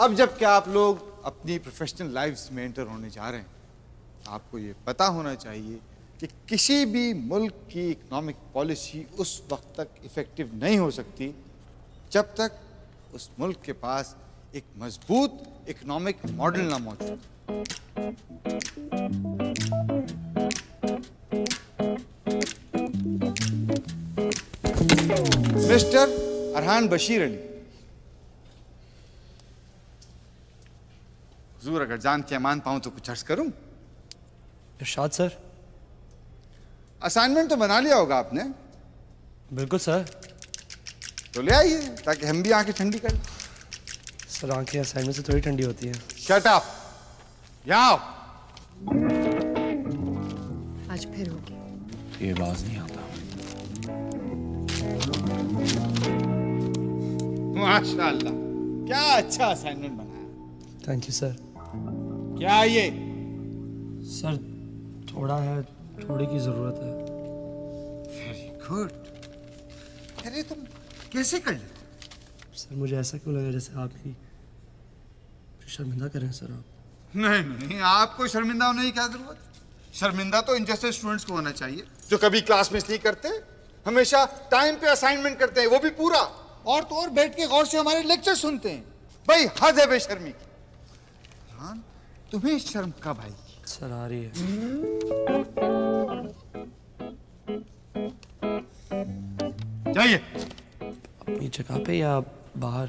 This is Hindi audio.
अब जब क्या आप लोग अपनी प्रोफेशनल लाइफ्स में एंटर होने जा रहे हैं, आपको ये पता होना चाहिए कि किसी भी मुल्क की इकोनॉमिक पॉलिसी उस वक्त तक इफ़ेक्टिव नहीं हो सकती, जब तक उस मुल्क के पास एक मज़बूत इकोनॉमिक मॉडल ना मौजूद। मिस्टर अरहान बशीर अली। हुजूर अगर जान के अमान पाऊँ तो कुछ अर्ज़ करूँ? इरशाद सर। असाइनमेंट तो बना लिया होगा आपने। बिल्कुल सर। तो ले आइए ताकि हम भी आँखें ठंडी कर सर आँखें असाइनमेंट से थोड़ी ठंडी होती हैं। शट अप यहाँ आओ। आज फिर होगी। ये आवाज़ नहीं आता। माशाल्लाह। क्या अच्छा असाइनमेंट बनाया थैंक यू सर क्या ये? सर थोड़ा है थोड़ी की ज़रूरत है। वेरी गुड अरे तुम कैसे कर लेते सर मुझे ऐसा क्यों लगा जैसे आप ही शर्मिंदा करें सर आप? नहीं नहीं आपको शर्मिंदा होने की क्या ज़रूरत? शर्मिंदा तो इन जैसे स्टूडेंट्स को होना चाहिए जो कभी क्लास मिस नहीं करते हमेशा टाइम पे असाइनमेंट करते हैं वो भी पूरा। और तो और बैठ के गौर से हमारे लेक्चर सुनते हैं। भाई हद है बेशर्मी की। तुम्हें शर्म का भाई सर आ रही है। जाइए। अपनी जगह पे या बाहर?